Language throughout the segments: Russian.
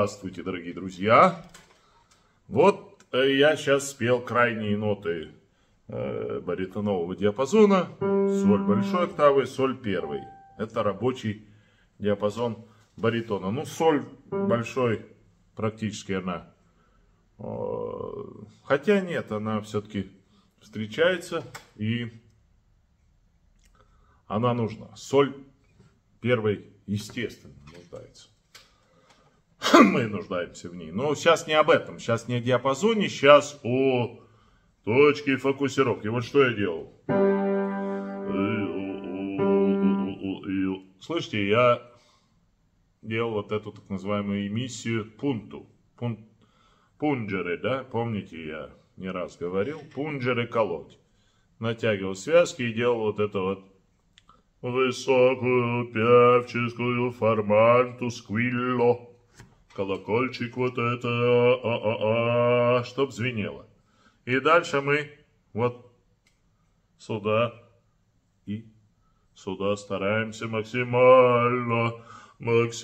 Здравствуйте, дорогие друзья! Вот э, я сейчас спел крайние ноты э, баритонового диапазона. Соль большой октавы, соль первой. Это рабочий диапазон баритона. Ну, соль большой практически она. Хотя нет, она все-таки встречается и она нужна. Соль первой, естественно, нуждается. Мы нуждаемся в ней. Но сейчас не об этом. Сейчас не о диапазоне, сейчас о точке фокусировки. Вот что я делал. Слышите, я делал вот эту так называемую эмиссию пункту. Пун, пунджеры, да, помните, я не раз говорил, пунджеры колоть. Натягивал связки и делал вот это вот высокую певческую форманту сквилло. Колокольчик вот это, а, а, а, чтоб звенело. И дальше мы вот сюда и сюда стараемся максимально максимально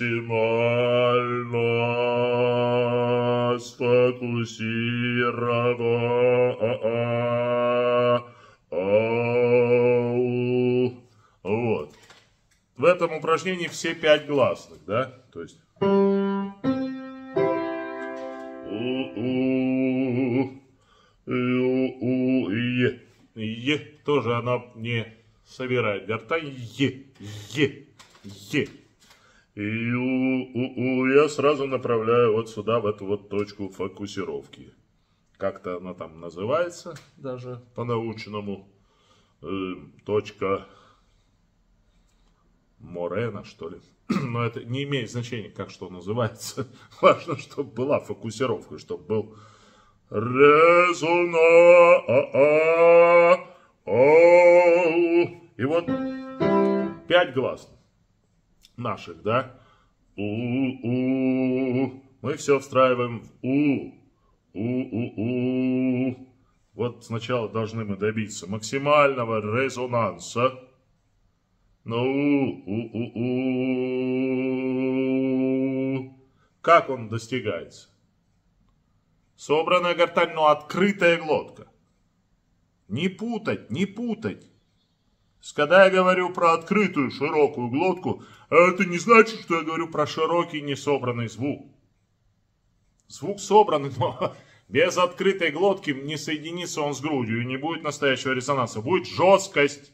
сфокусировать. Вот. В этом упражнении все пять гласных, да? То есть... Е. Тоже она не собирает гортань. Е. Е. Е. И у, у, у, я сразу направляю вот сюда, в эту вот точку фокусировки. Как-то она там называется, даже по-научному. Э, точка Морена, что ли. Но это не имеет значения, как что называется. Важно, чтобы была фокусировка, чтобы был резона. Пять гласных наших, да? У-у. Мы все встраиваем в У. У-у-у. Вот сначала должны мы добиться максимального резонанса. Ну, у-у-у. Как он достигается? Собранная гортань, но открытая глотка. Не путать, не путать. Когда я говорю про открытую широкую глотку, это не значит, что я говорю про широкий несобранный звук. Звук собранный, но без открытой глотки не соединится он с грудью и не будет настоящего резонанса. Будет жесткость.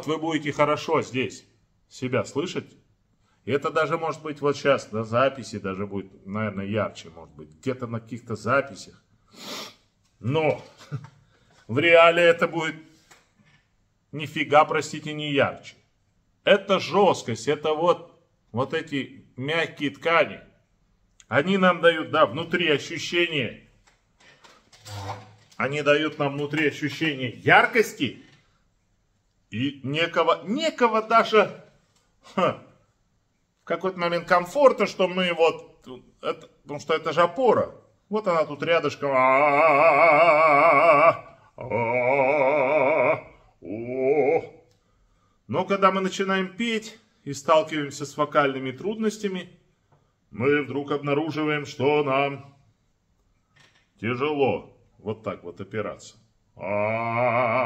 Вот вы будете хорошо здесь себя слышать. И это даже может быть вот сейчас на записи даже будет, наверное, ярче, может быть, где-то на каких-то записях. Но в реале это будет нифига, простите, не ярче. Это жесткость, это вот, вот эти мягкие ткани. Они нам дают, да, внутри ощущение. Они дают нам внутри ощущение яркости и некого, некого даже ха, в какой-то момент комфорта, что мы вот, это, потому что это же опора. Вот она тут рядышком. Но когда мы начинаем петь и сталкиваемся с вокальными трудностями, мы вдруг обнаруживаем, что нам тяжело вот так вот опираться. А-а-а.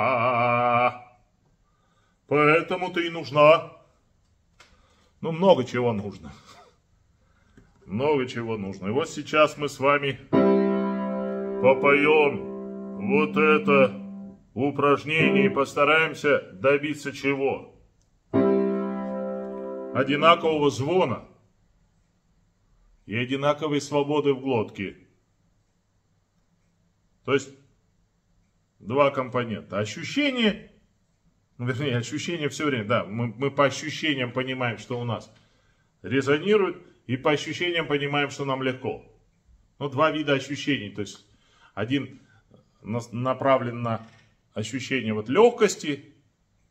Поэтому-то и нужна. Ну, много чего нужно. Много чего нужно. И вот сейчас мы с вами попоем вот это упражнение и постараемся добиться чего? Одинакового звона и одинаковой свободы в глотке. То есть два компонента. Ощущение ну, вернее, ощущения все время, да, мы, мы по ощущениям понимаем, что у нас резонирует, и по ощущениям понимаем, что нам легко. Ну, два вида ощущений. То есть один направлен на ощущение вот легкости,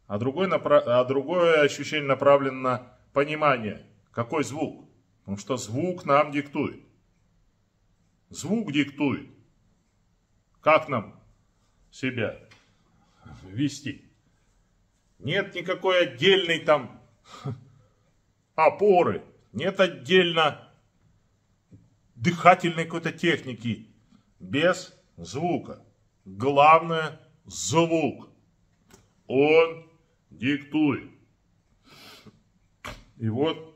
а другой, напра... а другое ощущение направлено на понимание, какой звук. Потому что звук нам диктует. Звук диктует. Как нам себя вести? Нет никакой отдельной там опоры, нет отдельно дыхательной какой-то техники, без звука. Главное – звук. Он диктует. И вот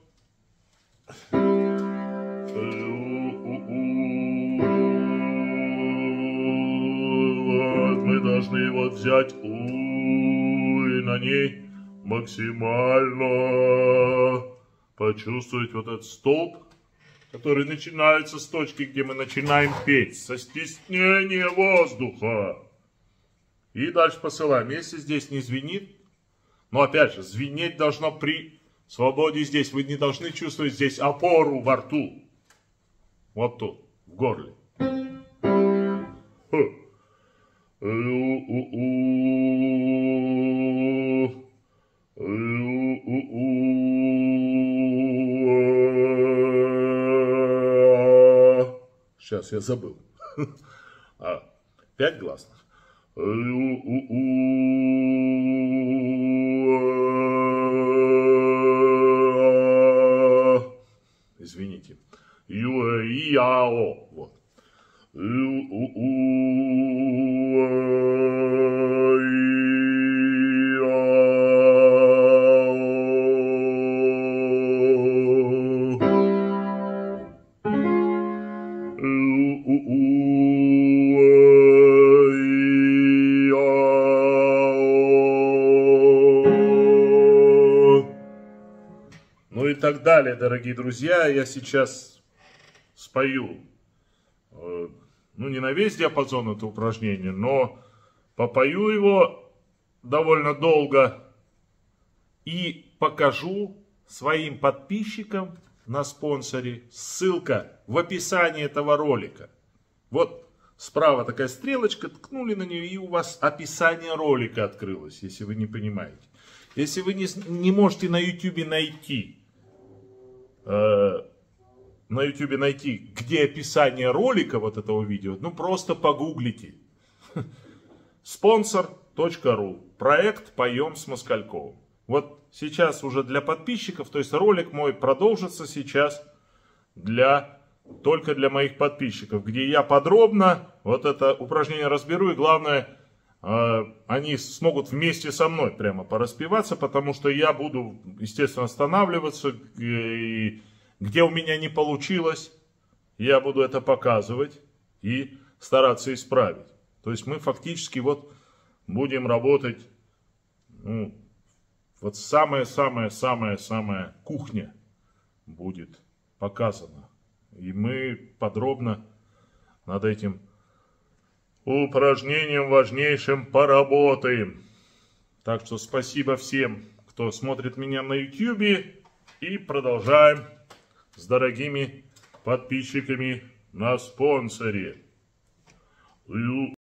мы должны вот взять ней максимально почувствовать вот этот столб, который начинается с точки, где мы начинаем петь, со стеснения воздуха. И дальше посылаем. Если здесь не звенит, но опять же, звенеть должно при свободе здесь. Вы не должны чувствовать здесь опору во рту. Вот тут, в горле. Сейчас я забыл. А, пять гласных. Извините. Юао. Вот. И так далее, дорогие друзья. Я сейчас спою, э, ну не на весь диапазон это упражнение, но попою его довольно долго и покажу своим подписчикам на спонсоре. Ссылка в описании этого ролика. Вот справа такая стрелочка, ткнули на нее, и у вас описание ролика открылось, если вы не понимаете. Если вы не, не можете на YouTube найти, э, на YouTube найти, где описание ролика вот этого видео, ну просто погуглите. Спонсор.ру. Проект «Поем с Москальковым». Вот сейчас уже для подписчиков, то есть ролик мой продолжится сейчас для, только для моих подписчиков, где я подробно вот это упражнение разберу и главное, они смогут вместе со мной прямо пораспеваться, потому что я буду, естественно, останавливаться и где у меня не получилось, я буду это показывать и стараться исправить. То есть мы фактически вот будем работать ну, вот самая-самая-самая-самая кухня будет показана. И мы подробно над этим упражнением важнейшим поработаем. Так что спасибо всем, кто смотрит меня на YouTube. И продолжаем с дорогими подписчиками на спонсоре.